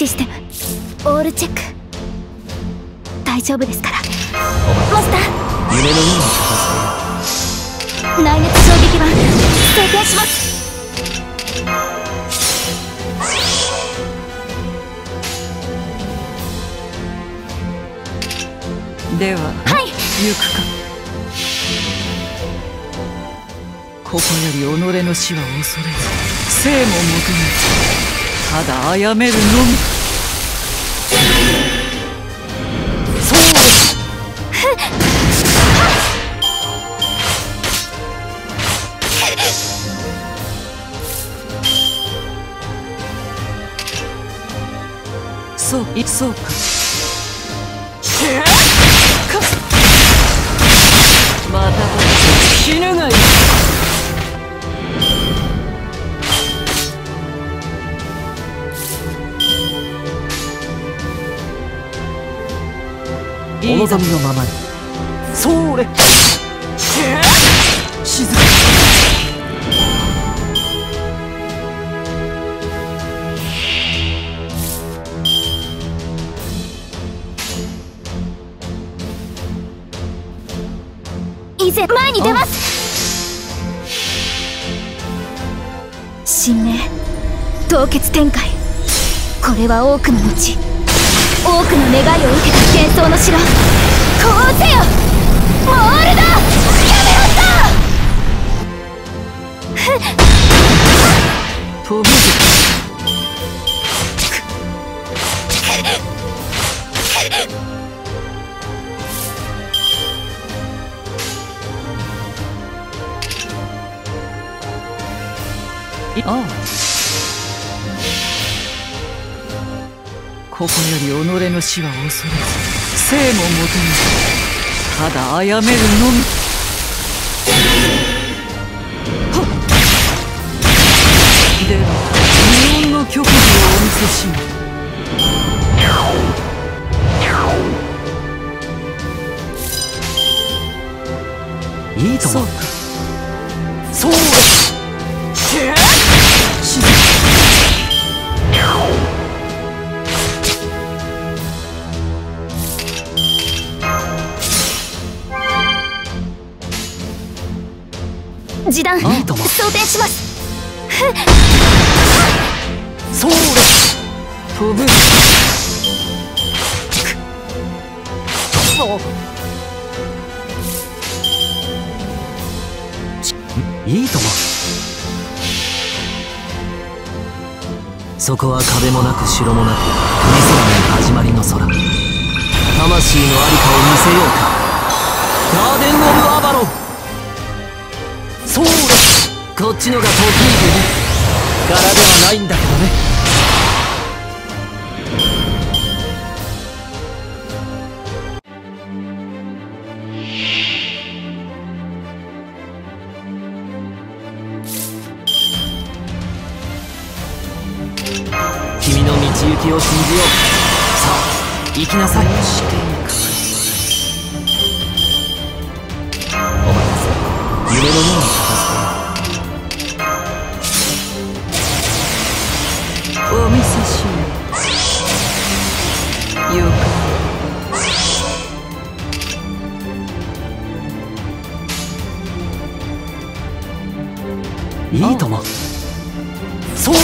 システムオールチェック。大丈夫ですから。マスター。夢のような片内熱衝撃板装填します。では、はい。行くか。ここより己の死は恐れず生も求めずただ殺めるのみ。そう。ですそういそうか。また死ぬが望みのままに。それ静か以前前に出ます神明凍結展開これは多くの後多くの願いを受けた幻想の城。こうせよ。モールドキャメロット飛ぶぞいああここより己の死は恐れず生も求めずただ殺めるのみ。では日本の極意をお見せしますいいともそうか。そう静示弾いいとも装填します。そう飛ぶ。いいとも。そこは壁もなく城もなく海空の始まりの空。魂のありかを見せようか。ガーデン・オブ・アバロンそうですこっちのが得意でね。柄ではないんだけどね。君の道行きを信じよう。さあ行きなさい。夢のような片お見せし。ようよかいいとも。そう。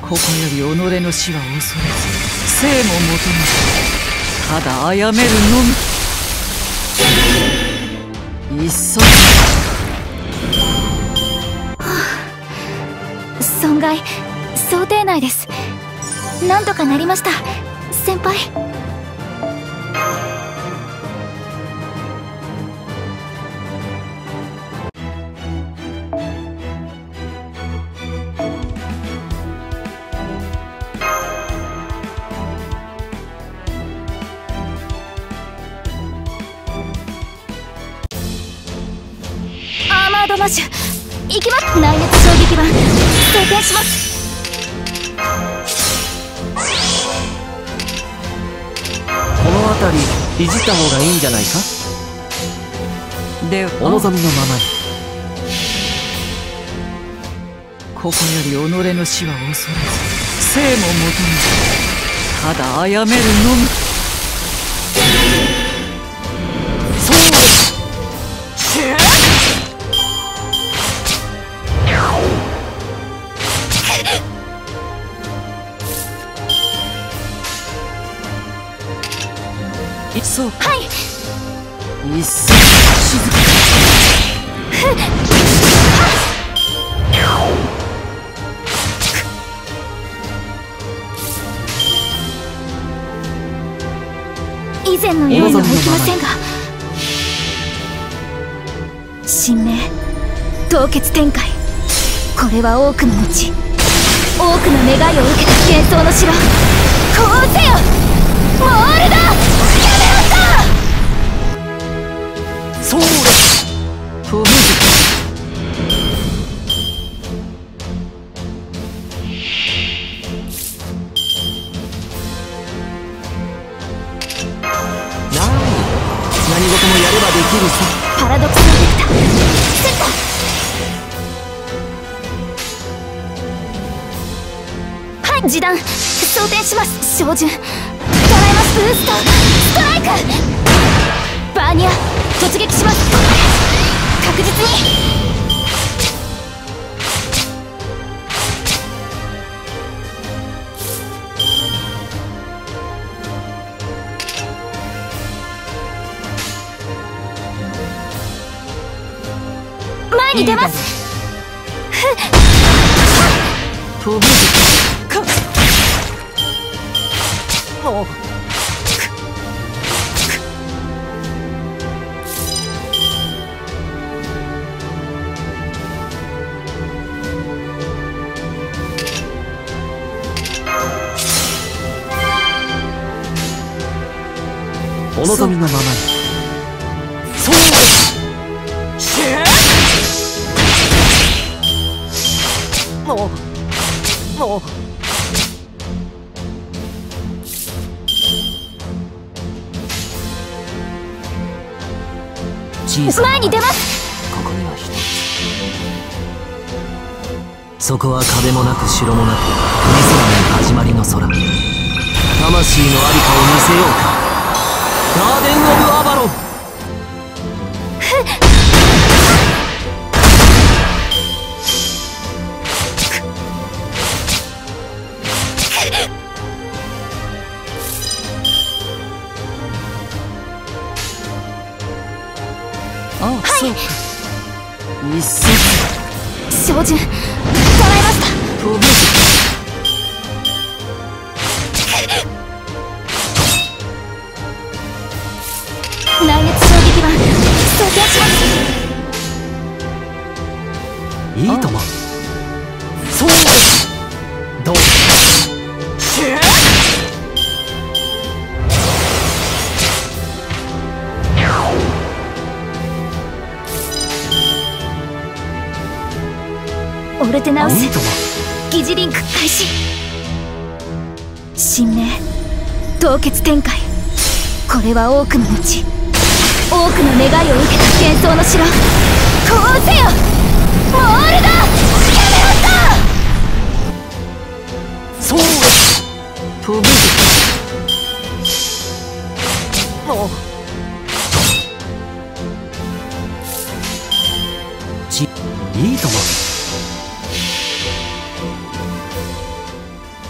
ここより己の死は恐れず生も求めずただ殺めるのみ。いっそ損害想定内です。なんとかなりました。先輩。ードマッシュ行きます内熱衝撃板装填しますこの辺りいじった方がいいんじゃないか？ではお望みのままにこここより己の死は恐れず生も求めただ殺めるのみ凍結展開。これは多くの後多くの願いを受けた幻想の城。こうせよ！モールドキャメロットそうです不無事示弾装填します。照準捉えますブーストストライクバーニャ突撃します確実に前に出ます不無お望みの。ままにそうですもうもう小さな前に出ますここには一つそこは壁もなく城もなく海空の。始まりの。空魂の。ありかを見せようかガーデン・オブ・アバロン。ああ、そうか。一層照準捉えました。不無いいとも。そうですどうオルテナウスいいとも。疑似リンク開始。神明。凍結展開。これは多くの後。多くの願いを受けた幻想の城。こうせよいいとも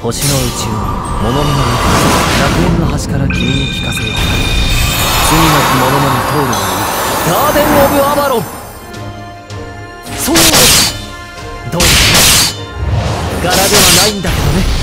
星の宇宙物の中楽園の端から君に聞かせよう罪なき者のに通るがいいガーデン・オブ・アバロン。そうですどうです柄ではないんだけどね。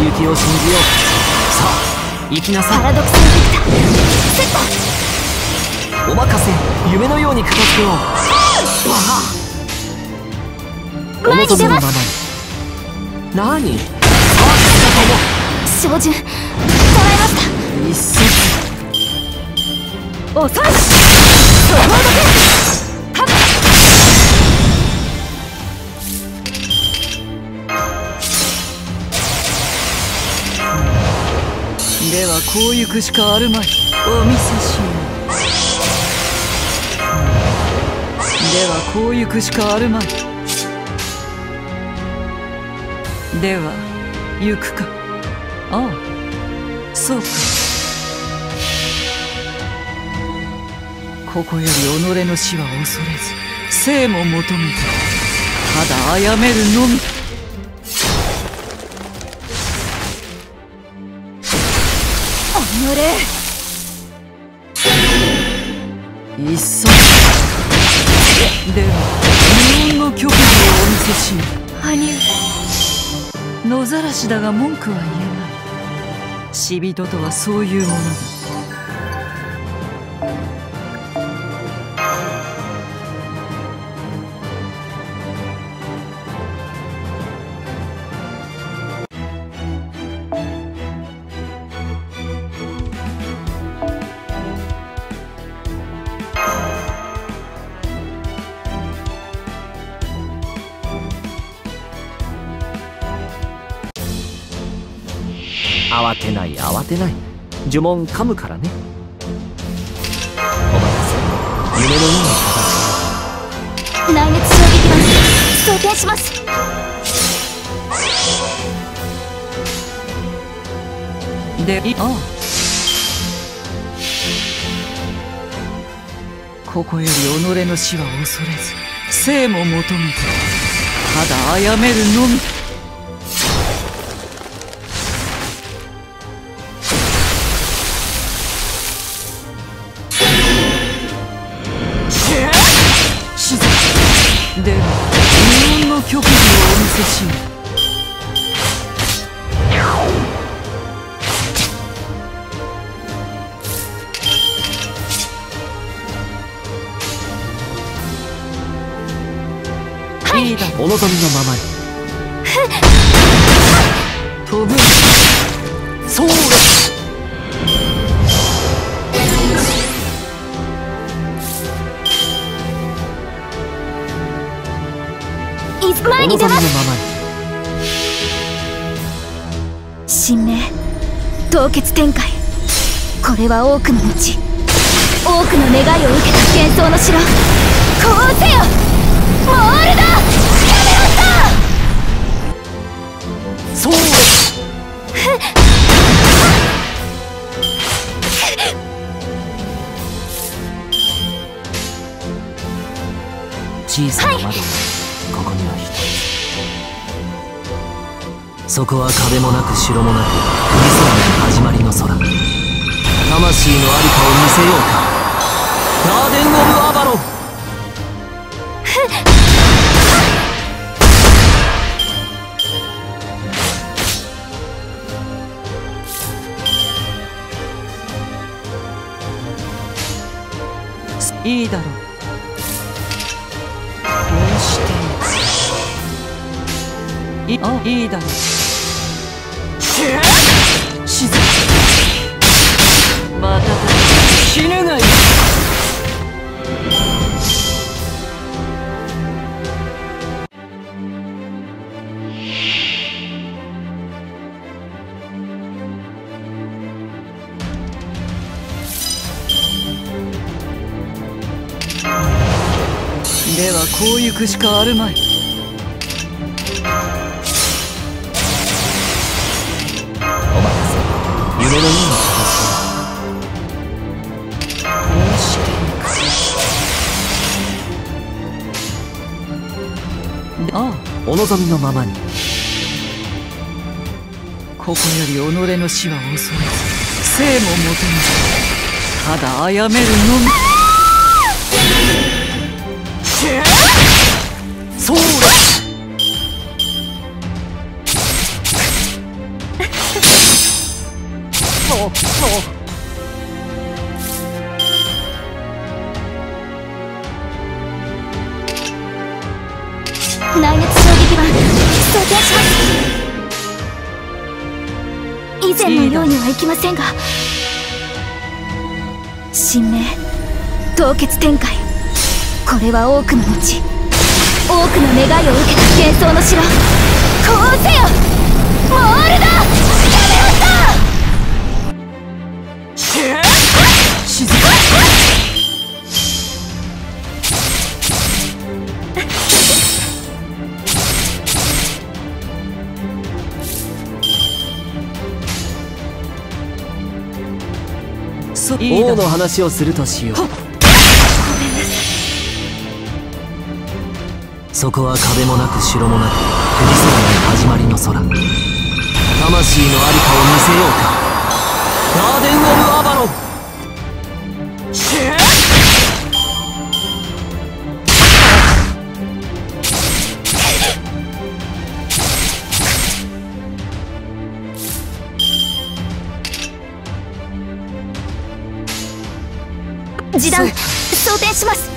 行きを信じよう。さあ行きなさい。パラドクサルベクターセットお任せ。夢のように片付けよう。わあお望みのます。まに何？さあ照準捉えました。一一冊遅い。そこをどではこう行くしかあるまい。お見せしよう。ではこう行くしかあるまい。では行くか。ああそうか。ここより己の死は恐れず生も求めてただ殺めるのみ。いっ？そで。は日本の極意をお見せしよう。羽生野ざらしだが文句は言えない。死人とはそういうものだ。慌てない慌てない。呪文噛むからね。お待たせ。夢のような形内熱衝撃弾。装填します。でいああ。ここより己の死は恐れず生も求めてただ殺めるのみ。死ままに飛ぶ。そうだい前に出ます。ままに神明凍結展開。これは多くの後多くの願いを受けた幻想の城。こうせよ。モールドそうだ小さな窓。がここには一つそこは壁もなく城もなく理想の始まりの空魂のありかを見せようかガーデン・オブ・アいいだろう。こうして？いあいいだろう。まただ。死ぬがいいこう行くしかあるまい。お待たせ夢のような形こうしていくでああお望みのままに。ここより己の死は恐れず生も求めずただ殺めるのみそう。だそう。そう。いきませんが神明凍結天海これは多くの後多くの願いを受けた幻想の城。こうせよ。モールド静かそいいだ王の話をするとしようこは壁もなく城もなく富士空の始まりの空。魂のありかを見せようか。ガーデン・オブ・アバロン。示弾装填します。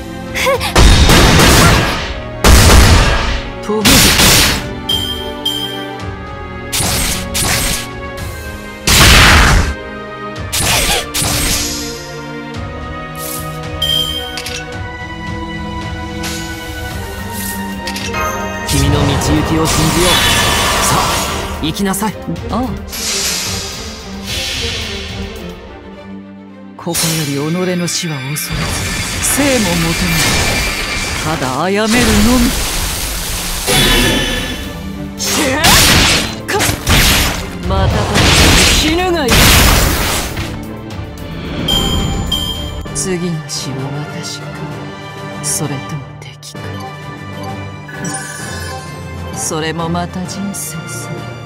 君の道行きを信じよう。さあ行きなさい。ああここより己の死は恐れず生も求めずただ殺めるのみ。かまたと死ぬがいい。次の死は私か。それともそれもまた人生さ